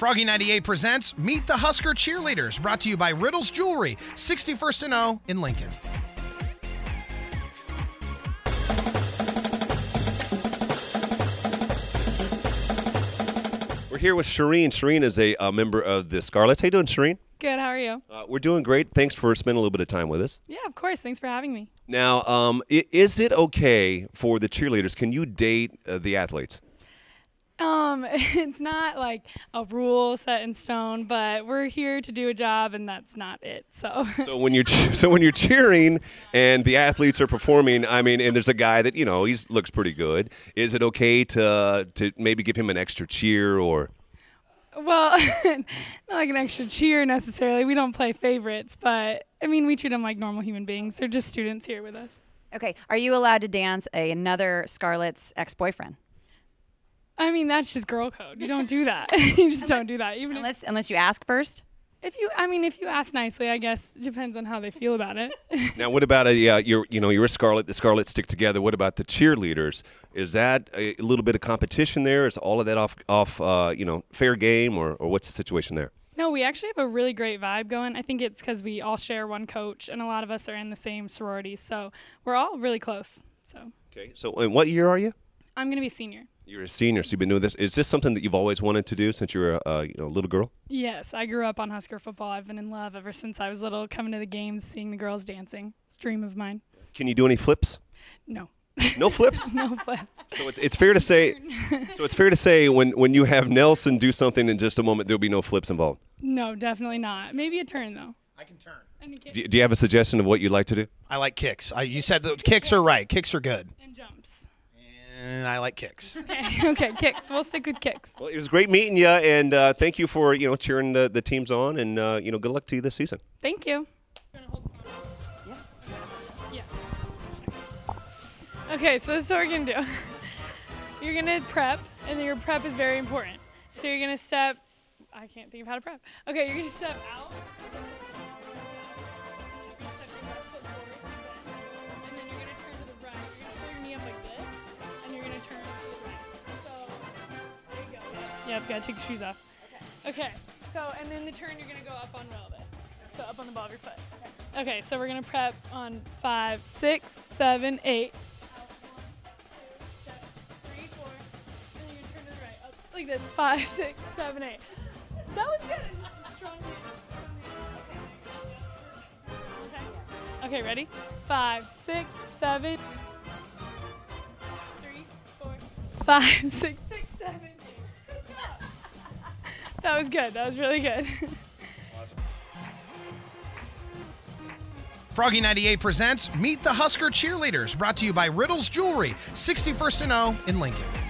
Froggy 98 presents Meet the Husker Cheerleaders, brought to you by Riddles Jewelry, 61st and O in Lincoln. We're here with Shireen. Shireen is a, uh member of the Scarlets. How you doing, Shireen? Good. How are you? Uh, we're doing great. Thanks for spending a little bit of time with us. Yeah, of course. Thanks for having me. Now, um, i- is it okay for the cheerleaders? Can you date uh, the athletes? Um, it's not like a rule set in stone, but we're here to do a job, and that's not it. So, So when you're che- so when you're cheering and the athletes are performing, I mean, and there's a guy that you know he looks pretty good. Is it okay to to maybe give him an extra cheer or? well, not like an extra cheer necessarily. We don't play favorites, but I mean, we treat them like normal human beings. They're just students here with us. Okay, are you allowed to dance a, another Scarlet's ex-boyfriend? I mean, that's just girl code. You don't do that. you just don't do that. Even if, Unless unless you ask first. if you, I mean, if you ask nicely, I guess depends on how they feel about it. Now, what about a uh, you're you know you're a Scarlet. The Scarlets stick together. What about the cheerleaders? Is that a little bit of competition there? Is all of that off off uh, you know fair game or or what's the situation there? No, we actually have a really great vibe going. I think it's because we all share one coach, and a lot of us are in the same sorority, so we're all really close. So Okay. So, and what year are you? I'm gonna be a senior. You're a senior, so you've been doing this. Is this something that you've always wanted to do since you were a uh, you know, little girl? Yes, I grew up on Husker football. I've been in love ever since I was little, coming to the games, seeing the girls dancing. It's a dream of mine. Can you do any flips? No, No flips. no flips. so it's, it's fair to say. So it's fair to say when when you have Nelson do something in just a moment, there'll be no flips involved. No, definitely not. Maybe a turn though. I can turn. And, you can- Do you, do you have a suggestion of what you'd like to do? I like kicks. I, you said the kicks are right. Kicks are good. and jumps. And I like kicks. Okay, okay, kicks. We'll stick with kicks. Well, it was great meeting you, and uh, thank you for you know cheering the, the teams on, and uh, you know good luck to you this season. Thank you. Okay, so this is what we're gonna do. You're gonna prep, and your prep is very important. So you're gonna step. I can't think of how to prep. Okay, you're gonna step out. Yep, gotta take the shoes off. Okay. okay. So and then the turn, you're gonna go up on relevant. So up on the ball of your foot. Okay. So we're gonna prep on five, six, seven, eight. Out, one, two, step, three, four, and then turn to the right. Up like this. Five, six, seven, eight. That was good. Strong hand. Strong hand. Okay. Okay. Ready? Five, six, seven. Three, four, five, six, six, seven, eight. That was good. That was really good. Froggy 98 presents Meet the Husker Cheerleaders, brought to you by Riddles Jewelry, 61st and O in Lincoln.